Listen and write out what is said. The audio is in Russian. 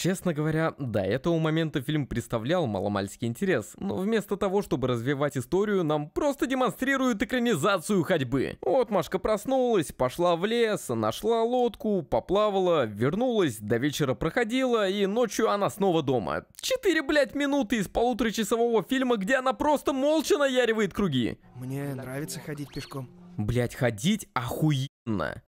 Честно говоря, до этого момента фильм представлял маломальский интерес, но вместо того, чтобы развивать историю, нам просто демонстрируют экранизацию ходьбы. Вот Машка проснулась, пошла в лес, нашла лодку, поплавала, вернулась, до вечера проходила, и ночью она снова дома. Четыре, блять минуты из полуторачасового фильма, где она просто молча наяривает круги. Мне нравится ходить пешком. Блять ходить охуенно.